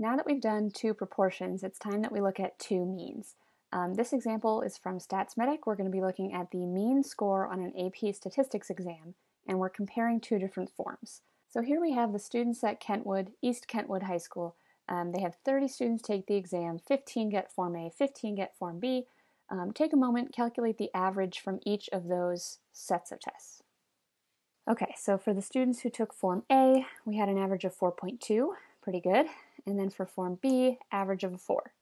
Now that we've done two proportions, it's time that we look at two means. Um, this example is from StatsMedic. We're going to be looking at the mean score on an AP statistics exam, and we're comparing two different forms. So here we have the students at Kentwood, East Kentwood High School. Um, they have 30 students take the exam, 15 get Form A, 15 get Form B. Um, take a moment, calculate the average from each of those sets of tests. Okay, so for the students who took Form A, we had an average of 4.2, pretty good. And then for Form B, average of a 4.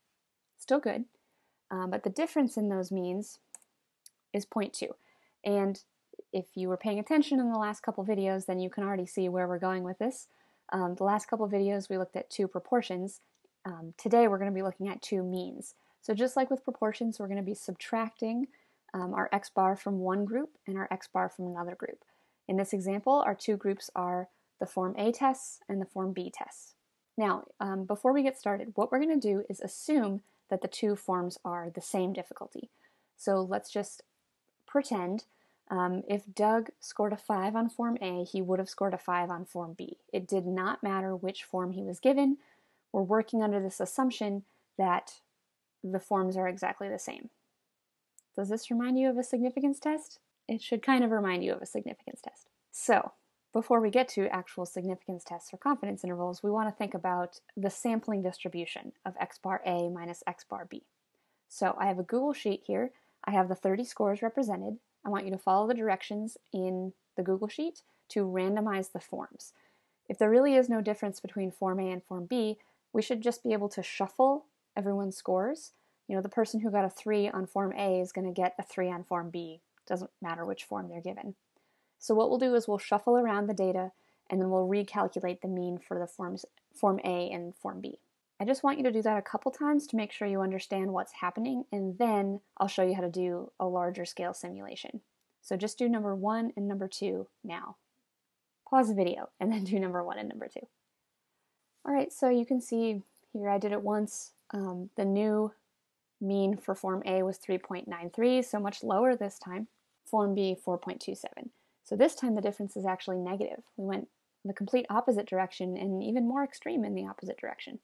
Still good. Um, but the difference in those means is 0.2. And if you were paying attention in the last couple videos, then you can already see where we're going with this. Um, the last couple videos we looked at two proportions. Um, today we're going to be looking at two means. So just like with proportions, we're going to be subtracting um, our x bar from one group and our x bar from another group. In this example, our two groups are the Form A tests and the Form B tests. Now, um, before we get started, what we're going to do is assume that the two forms are the same difficulty. So let's just pretend um, if Doug scored a 5 on Form A, he would have scored a 5 on Form B. It did not matter which form he was given. We're working under this assumption that the forms are exactly the same. Does this remind you of a significance test? It should kind of remind you of a significance test. So, before we get to actual significance tests or confidence intervals, we want to think about the sampling distribution of x bar A minus x bar B. So I have a Google Sheet here. I have the 30 scores represented. I want you to follow the directions in the Google Sheet to randomize the forms. If there really is no difference between Form A and Form B, we should just be able to shuffle everyone's scores. You know, the person who got a 3 on Form A is going to get a 3 on Form B. Doesn't matter which form they're given. So what we'll do is we'll shuffle around the data and then we'll recalculate the mean for the forms Form A and Form B. I just want you to do that a couple times to make sure you understand what's happening and then I'll show you how to do a larger scale simulation. So just do number one and number two now. Pause the video and then do number one and number two. All right, so you can see here I did it once. Um, the new mean for Form A was 3.93, so much lower this time. Form B, 4.27. So this time the difference is actually negative. We went the complete opposite direction and even more extreme in the opposite direction.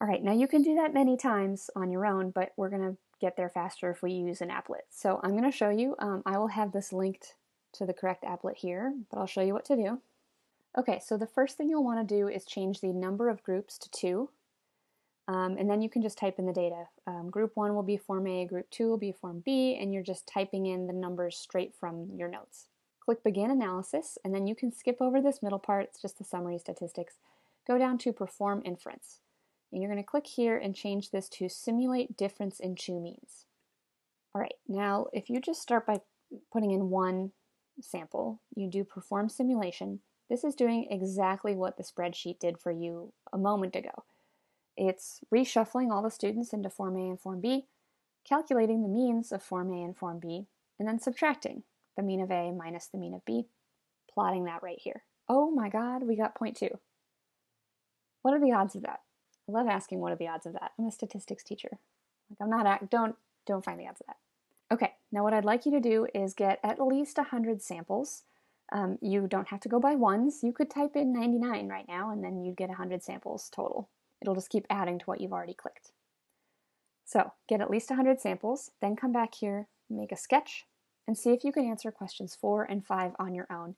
All right, now you can do that many times on your own, but we're going to get there faster if we use an applet. So I'm going to show you, um, I will have this linked to the correct applet here, but I'll show you what to do. Okay, so the first thing you'll want to do is change the number of groups to two, um, and then you can just type in the data. Um, group 1 will be Form A, Group 2 will be Form B, and you're just typing in the numbers straight from your notes. Click Begin Analysis, and then you can skip over this middle part, it's just the summary statistics. Go down to Perform Inference. And you're going to click here and change this to Simulate Difference in Two Means. Alright, now if you just start by putting in one sample, you do Perform Simulation, this is doing exactly what the spreadsheet did for you a moment ago. It's reshuffling all the students into Form A and Form B, calculating the means of Form A and Form B, and then subtracting the mean of A minus the mean of B, plotting that right here. Oh my god, we got 0.2. What are the odds of that? I love asking what are the odds of that. I'm a statistics teacher. Like I'm not don't don't find the odds of that. Okay, now what I'd like you to do is get at least 100 samples. Um, you don't have to go by ones. You could type in 99 right now and then you'd get 100 samples total. It'll just keep adding to what you've already clicked. So get at least 100 samples, then come back here, make a sketch, and see if you can answer questions 4 and 5 on your own.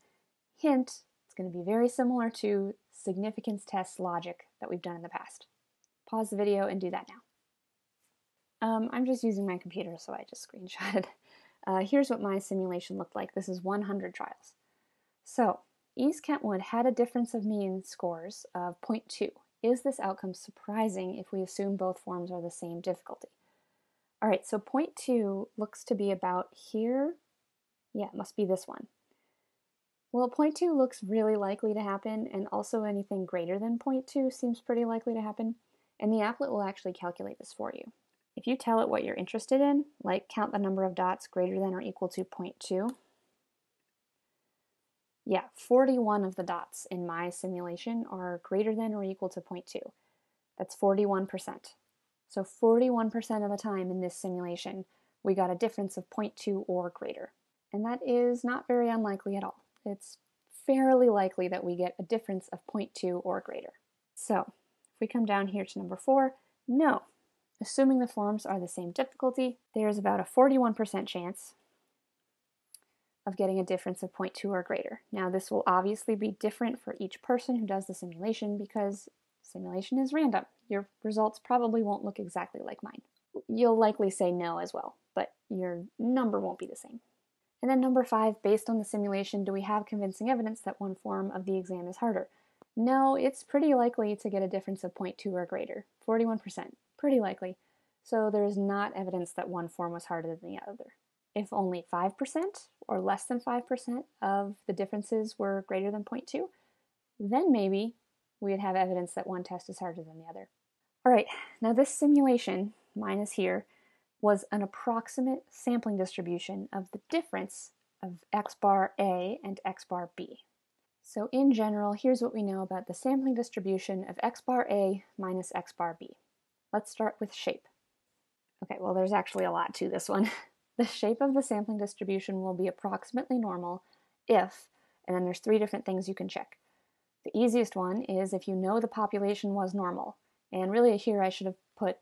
Hint, it's going to be very similar to significance test logic that we've done in the past. Pause the video and do that now. Um, I'm just using my computer, so I just screenshotted. Uh, here's what my simulation looked like. This is 100 trials. So, East Kentwood had a difference of mean scores of 0.2. Is this outcome surprising if we assume both forms are the same difficulty? All right, so point two looks to be about here. Yeah, it must be this one. Well, point two looks really likely to happen, and also anything greater than point two seems pretty likely to happen, and the applet will actually calculate this for you. If you tell it what you're interested in, like count the number of dots greater than or equal to point two, yeah, 41 of the dots in my simulation are greater than or equal to 0.2. That's 41%. So 41% of the time in this simulation, we got a difference of 0.2 or greater. And that is not very unlikely at all. It's fairly likely that we get a difference of 0.2 or greater. So If we come down here to number four, no. Assuming the forms are the same difficulty, there's about a 41% chance of getting a difference of 0.2 or greater. Now this will obviously be different for each person who does the simulation because simulation is random. Your results probably won't look exactly like mine. You'll likely say no as well, but your number won't be the same. And then number five, based on the simulation, do we have convincing evidence that one form of the exam is harder? No, it's pretty likely to get a difference of 0.2 or greater, 41%, pretty likely. So there is not evidence that one form was harder than the other. If only 5% or less than 5% of the differences were greater than 0.2, then maybe we would have evidence that one test is harder than the other. All right, now this simulation, mine is here, was an approximate sampling distribution of the difference of x bar A and x bar B. So in general, here's what we know about the sampling distribution of x bar A minus x bar B. Let's start with shape. Okay, well there's actually a lot to this one. The shape of the sampling distribution will be approximately normal if, and then there's three different things you can check. The easiest one is if you know the population was normal, and really here I should have put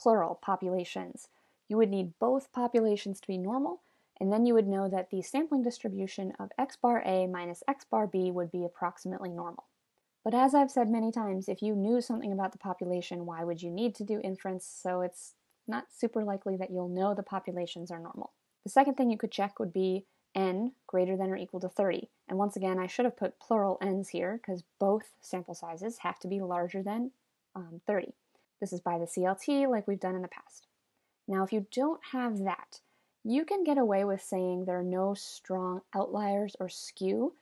plural populations. You would need both populations to be normal, and then you would know that the sampling distribution of x bar A minus x bar B would be approximately normal. But as I've said many times, if you knew something about the population, why would you need to do inference? So it's not super likely that you'll know the populations are normal. The second thing you could check would be n greater than or equal to 30. And once again, I should have put plural n's here because both sample sizes have to be larger than um, 30. This is by the CLT like we've done in the past. Now, if you don't have that, you can get away with saying there are no strong outliers or skew.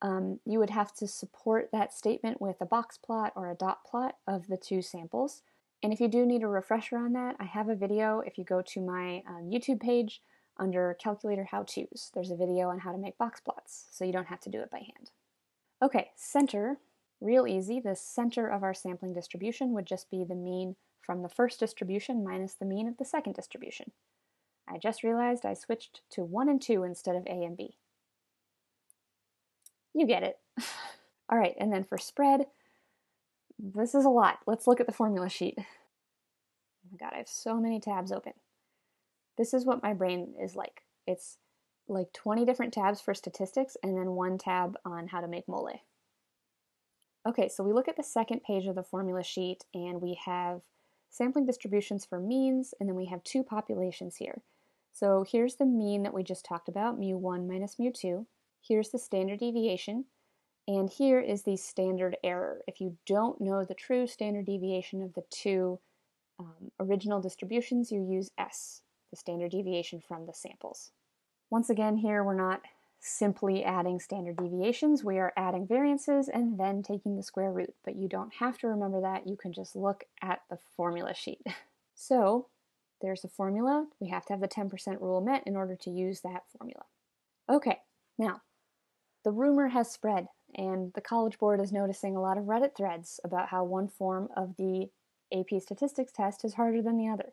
Um, you would have to support that statement with a box plot or a dot plot of the two samples. And if you do need a refresher on that, I have a video if you go to my um, YouTube page under Calculator How-Tos. There's a video on how to make box plots, so you don't have to do it by hand. Okay, center, real easy. The center of our sampling distribution would just be the mean from the first distribution minus the mean of the second distribution. I just realized I switched to 1 and 2 instead of A and B. You get it. All right, and then for spread, this is a lot. Let's look at the formula sheet. Oh my god, I have so many tabs open. This is what my brain is like. It's like 20 different tabs for statistics and then one tab on how to make mole. Okay, so we look at the second page of the formula sheet and we have sampling distributions for means and then we have two populations here. So here's the mean that we just talked about, mu1 minus mu2. Here's the standard deviation, and here is the standard error. If you don't know the true standard deviation of the two um, original distributions, you use S, the standard deviation from the samples. Once again, here we're not simply adding standard deviations, we are adding variances and then taking the square root, but you don't have to remember that, you can just look at the formula sheet. so there's the formula, we have to have the 10% rule met in order to use that formula. Okay, now the rumor has spread and the College Board is noticing a lot of Reddit threads about how one form of the AP statistics test is harder than the other.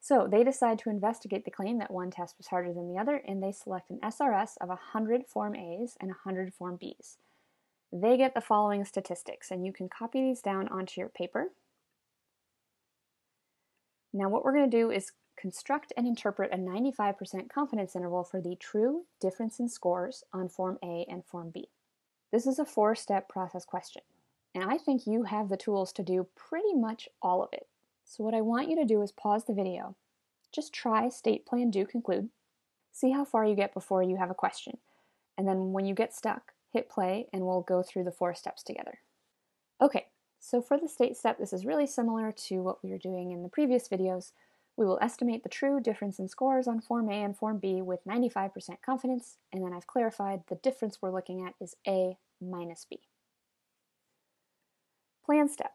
So they decide to investigate the claim that one test was harder than the other, and they select an SRS of 100 Form A's and 100 Form B's. They get the following statistics, and you can copy these down onto your paper. Now what we're going to do is construct and interpret a 95% confidence interval for the true difference in scores on Form A and Form B. This is a four-step process question, and I think you have the tools to do pretty much all of it. So what I want you to do is pause the video, just try state, plan, do, conclude, see how far you get before you have a question, and then when you get stuck, hit play and we'll go through the four steps together. Okay, so for the state step, this is really similar to what we were doing in the previous videos. We will estimate the true difference in scores on Form A and Form B with 95% confidence, and then I've clarified the difference we're looking at is A minus B. Plan step.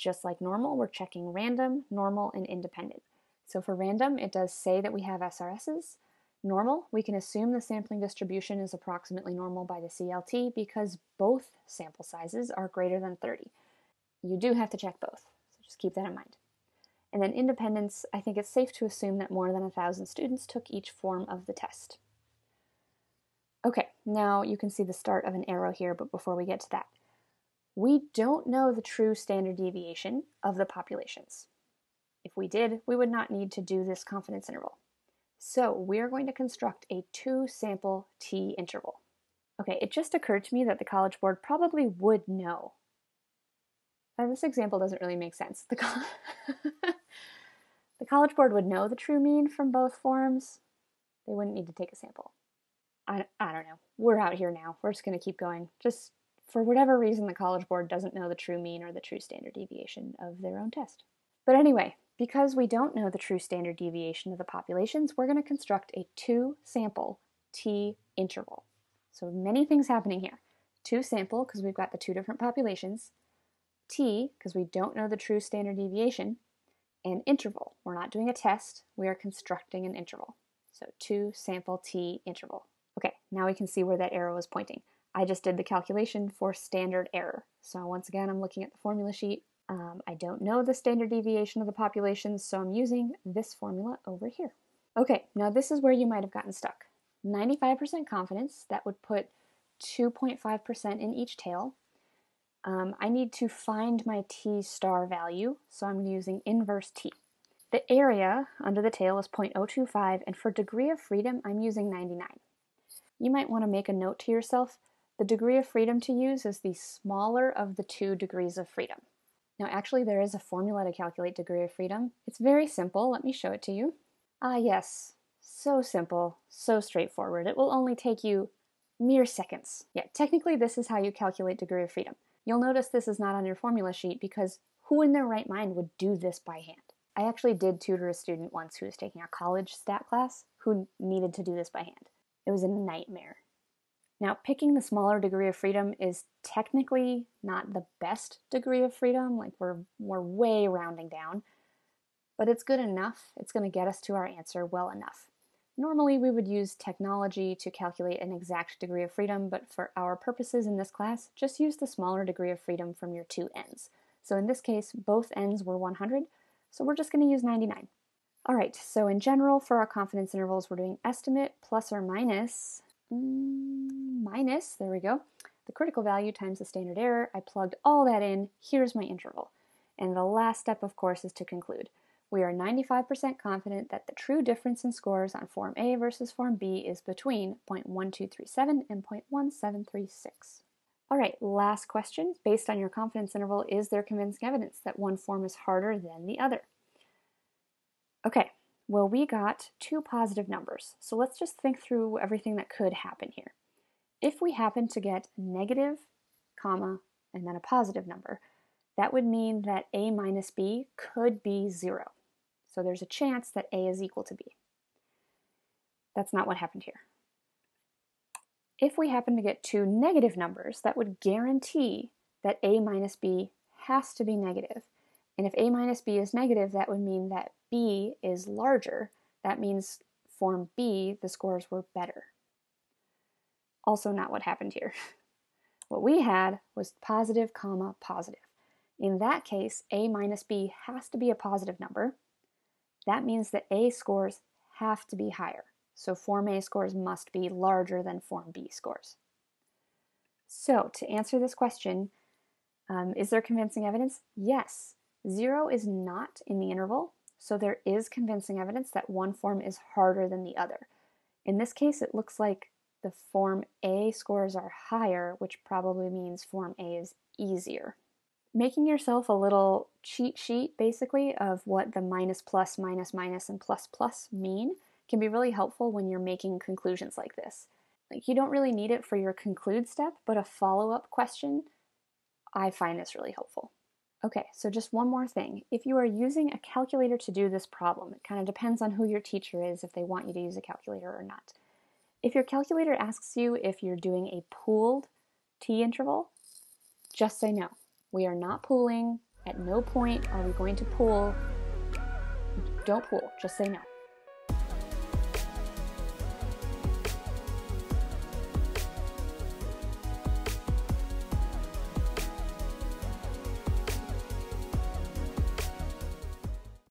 Just like normal, we're checking random, normal, and independent. So for random, it does say that we have SRSs. Normal, we can assume the sampling distribution is approximately normal by the CLT because both sample sizes are greater than 30. You do have to check both, so just keep that in mind. And then independence, I think it's safe to assume that more than a thousand students took each form of the test. Okay, now you can see the start of an arrow here, but before we get to that, We don't know the true standard deviation of the populations. If we did, we would not need to do this confidence interval. So we are going to construct a two sample t interval. Okay, it just occurred to me that the College Board probably would know. This example doesn't really make sense. The, co the College Board would know the true mean from both forms. They wouldn't need to take a sample. I, I don't know. We're out here now. We're just going to keep going. Just for whatever reason, the College Board doesn't know the true mean or the true standard deviation of their own test. But anyway, because we don't know the true standard deviation of the populations, we're going to construct a two sample t interval. So many things happening here. Two sample, because we've got the two different populations, t, because we don't know the true standard deviation, and interval. We're not doing a test, we are constructing an interval. So two sample t interval. Okay, now we can see where that arrow is pointing. I just did the calculation for standard error. So once again, I'm looking at the formula sheet. Um, I don't know the standard deviation of the population, so I'm using this formula over here. Okay, now this is where you might have gotten stuck. 95% confidence, that would put 2.5% in each tail. Um, I need to find my t star value, so I'm using inverse t. The area under the tail is 0.025, and for degree of freedom, I'm using 99. You might want to make a note to yourself. The degree of freedom to use is the smaller of the two degrees of freedom. Now, actually, there is a formula to calculate degree of freedom. It's very simple. Let me show it to you. Ah, yes, so simple, so straightforward. It will only take you mere seconds. Yeah, technically this is how you calculate degree of freedom. You'll notice this is not on your formula sheet because who in their right mind would do this by hand? I actually did tutor a student once who was taking a college stat class who needed to do this by hand. It was a nightmare. Now, picking the smaller degree of freedom is technically not the best degree of freedom, like we're, we're way rounding down, but it's good enough. It's going to get us to our answer well enough. Normally we would use technology to calculate an exact degree of freedom, but for our purposes in this class, just use the smaller degree of freedom from your two n's. So in this case, both n's were 100, so we're just going to use 99. All right, so in general, for our confidence intervals, we're doing estimate plus or minus, Mm, minus, there we go, the critical value times the standard error. I plugged all that in, here's my interval. And the last step, of course, is to conclude. We are 95% confident that the true difference in scores on Form A versus Form B is between 0.1237 and 0.1736. All right, last question. Based on your confidence interval, is there convincing evidence that one form is harder than the other? Okay, well, we got two positive numbers, so let's just think through everything that could happen here. If we happen to get negative, comma, and then a positive number, that would mean that A minus B could be zero. So there's a chance that A is equal to B. That's not what happened here. If we happen to get two negative numbers, that would guarantee that A minus B has to be negative. And if A minus B is negative, that would mean that B is larger. That means form B, the scores were better. Also not what happened here. What we had was positive, comma, positive. In that case, A minus B has to be a positive number, that means that A scores have to be higher. So Form A scores must be larger than Form B scores. So to answer this question, um, is there convincing evidence? Yes. Zero is not in the interval, so there is convincing evidence that one form is harder than the other. In this case, it looks like the Form A scores are higher, which probably means Form A is easier. Making yourself a little cheat sheet basically of what the minus plus minus minus and plus plus mean can be really helpful when you're making conclusions like this. Like you don't really need it for your conclude step but a follow-up question i find this really helpful okay so just one more thing if you are using a calculator to do this problem it kind of depends on who your teacher is if they want you to use a calculator or not if your calculator asks you if you're doing a pooled t interval just say no we are not pooling. At no point are we going to pool. Don't pool. Just say no.